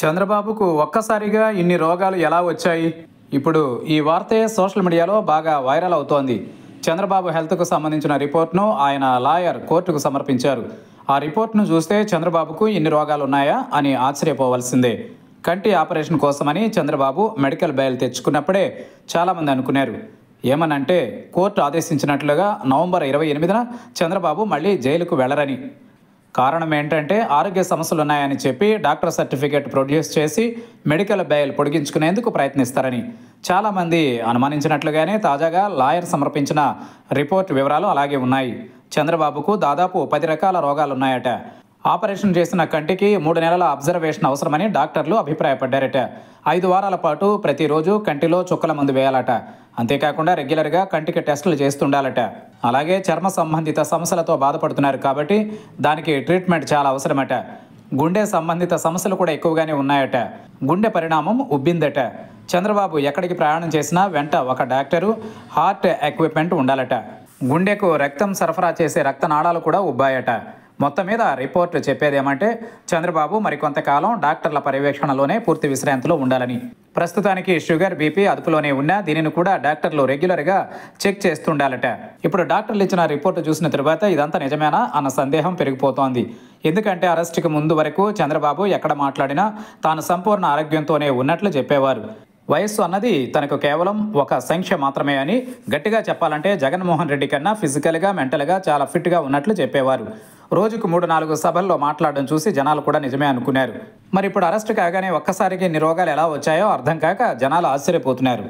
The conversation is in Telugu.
చంద్రబాబుకు ఒక్కసారిగా ఇన్ని రోగాలు ఎలా వచ్చాయి? ఇప్పుడు ఈ వార్తే సోషల్ మీడియాలో బాగా వైరల్ అవుతోంది. చంద్రబాబు హెల్త్కు సంబంధించిన రిపోర్ట్ను ఆయన లాయర్ కోర్టుకు సమర్పించారు. ఆ రిపోర్ట్ను చూస్తే చంద్రబాబుకు ఇన్ని రోగాలు ఉన్నాయా అని ఆశ్చర్యపోవాల్సిందే. కంటి ఆపరేషన్ కోసమని చంద్రబాబు మెడికల్ బయలు తెచ్చుకున్నప్పుడే చాలామంది అనుకున్నారు. ఏమనంటే కోర్టు ఆదేశించినట్లుగా నవంబర్ ఇరవై ఎనిమిదిన చంద్రబాబు మళ్ళీ జైలుకు వెళ్ళరని. కారణం ఏంటంటే ఆరోగ్య సమస్యలు ఉన్నాయని చెప్పి డాక్టర్ సర్టిఫికేట్ ప్రొడ్యూస్ చేసి మెడికల్ బెయిల్ పొడిగించుకునేందుకు ప్రయత్నిస్తారని చాలామంది అనుమానించినట్లుగానే తాజాగా లాయర్ సమర్పించిన రిపోర్ట్ వివరాలు అలాగే ఉన్నాయి. చంద్రబాబుకు దాదాపు పది రకాల రోగాలున్నాయట ఆపరేషన్ చేసిన కంటికి మూడు నెలల అబ్జర్వేషన్ అవసరమని డాక్టర్లు అభిప్రాయపడ్డారట. ఐదు వారాల పాటు ప్రతిరోజు కంటిలో చుక్కల మందు వేయాలట. అంతేకాకుండా రెగ్యులర్గా కంటికి టెస్టులు చేస్తుండాలట. అలాగే చర్మ సంబంధిత సమస్యలతో బాధపడుతున్నారు కాబట్టి దానికి ట్రీట్మెంట్ చాలా అవసరమట. గుండె సంబంధిత సమస్యలు కూడా ఎక్కువగానే ఉన్నాయట. గుండె పరిణామం ఉబ్బిందట. చంద్రబాబు ఎక్కడికి ప్రయాణం చేసినా వెంట ఒక డాక్టరు హార్ట్ ఎక్విప్మెంట్ ఉండాలట. గుండెకు రక్తం సరఫరా చేసే రక్తనాళాలు కూడా ఉబ్బాయట. మొత్తం మీద రిపోర్ట్ చెప్పేది ఏమంటే చంద్రబాబు మరికొంతకాలం డాక్టర్ల పర్యవేక్షణలోనే పూర్తి విశ్రాంతిలో ఉండాలని. ప్రస్తుతానికి షుగర్ బీపీ అదుపులోనే ఉన్నా దీనిని కూడా డాక్టర్లు రెగ్యులర్గా చెక్ చేస్తుండాలట. ఇప్పుడు డాక్టర్లు ఇచ్చిన రిపోర్టు చూసిన తర్వాత ఇదంతా నిజమేనా అన్న సందేహం పెరిగిపోతోంది. ఎందుకంటే అరెస్టుకి ముందు వరకు చంద్రబాబు ఎక్కడ మాట్లాడినా తాను సంపూర్ణ ఆరోగ్యంతోనే ఉన్నట్లు చెప్పేవారు. వయస్సు అన్నది తనకు కేవలం ఒక సంఖ్య మాత్రమే అని గట్టిగా చెప్పాలంటే జగన్మోహన్ రెడ్డి కన్నా ఫిజికల్గా మెంటల్గా చాలా ఫిట్గా ఉన్నట్లు చెప్పేవారు. రోజుకు మూడు నాలుగు సభల్లో మాట్లాడడం చూసి జనాలు కూడా నిజమే అనుకున్నారు. మరి ఇప్పుడు అరెస్ట్ కాగానే ఒక్కసారికి ఇన్ని రోగాలు ఎలా వచ్చాయో అర్థం కాక జనాలు ఆశ్చర్యపోతున్నారు.